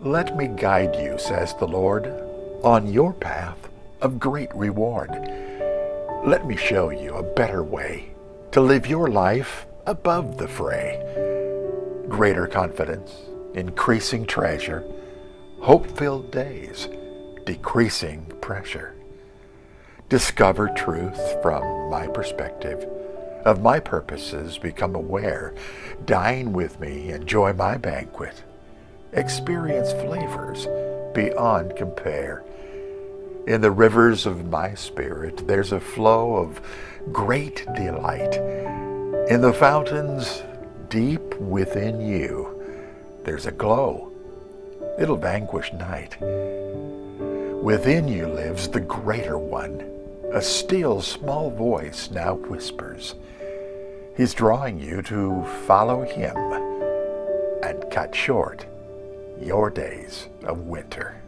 Let me guide you, says the Lord, on your path of great reward. Let me show you a better way to live your life above the fray. Greater confidence, increasing treasure, hope-filled days, decreasing pressure. Discover truth from my perspective. Of my purposes become aware. Dine with me, enjoy my banquet. Experience flavors beyond compare. In the rivers of my spirit, there's a flow of great delight. In the fountains deep within you, there's a glow. It'll vanquish night. Within you lives the greater one. A still small voice now whispers. He's drawing you to follow him and cut short your days of winter.